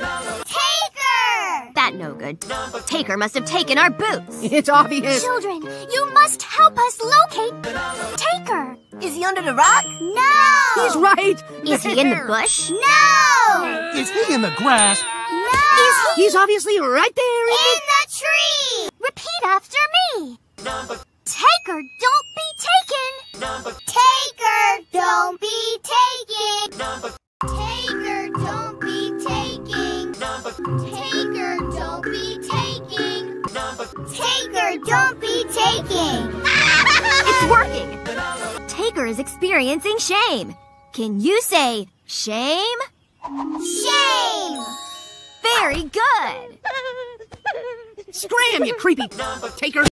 Taker! That no good. Taker must have taken our boots. It's obvious. Children, you must help us locate Taker. Is he under the rock? No! He's right. Is he in the bush? No! Is he in the grass? No! He's obviously right there in in the tree! Repeat after me. Taker, don't be taken. Taker, don't be Taker, don't be taking. Taker, don't be taking. It's working. Taker is experiencing shame. Can you say shame? Shame! Very good. Scram, you creepy taker.